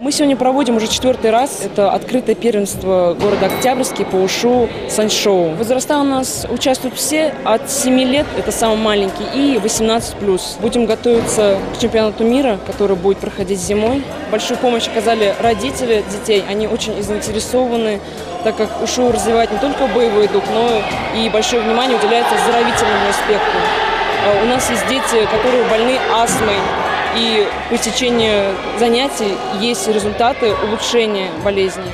Мы сегодня проводим уже четвертый раз. Это открытое первенство города Октябрьский по ушу Саншоу. Возраста у нас участвуют все от 7 лет, это самый маленький, и 18 плюс. Будем готовиться к чемпионату мира, который будет проходить зимой. Большую помощь оказали родители детей. Они очень заинтересованы, так как ушу развивает не только боевой дух, но и большое внимание уделяется оздоровительному аспекту. А У нас есть дети, которые больны астмой, и по течению занятий есть результаты улучшения болезни.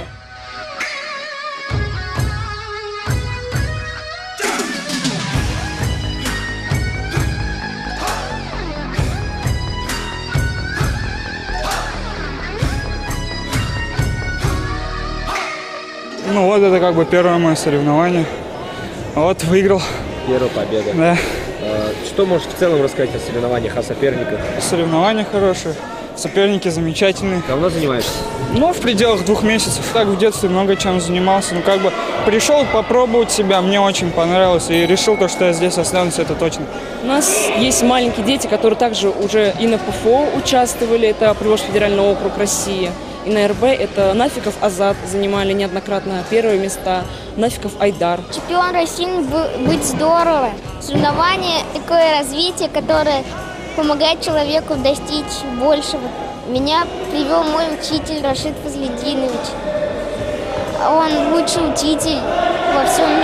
Ну вот это как бы первое мое соревнование. Вот выиграл, Первая победа. да. Э, Что можешь в целом рассказать о соревнованиях, о соперниках? Соревнования хорошие, соперники замечательные. Давно занимаешься? Ну, в пределах двух месяцев. Так в детстве много чем занимался. Ну, как бы пришел попробовать себя, мне очень понравилось. И решил то, что я здесь останусь, это точно. У нас есть маленькие дети, которые также уже и на ПФО участвовали, это Приволжский федеральный округ России, и на РБ это Нафиков Азат занимали неоднократно первые места, Нафиков Айдар. Чемпион России быть здорово. Соревнование – такое развитие, которое помогает человеку достичь большего. Меня привел мой учитель Рашид Фазлединович. Он лучший учитель во всем мире.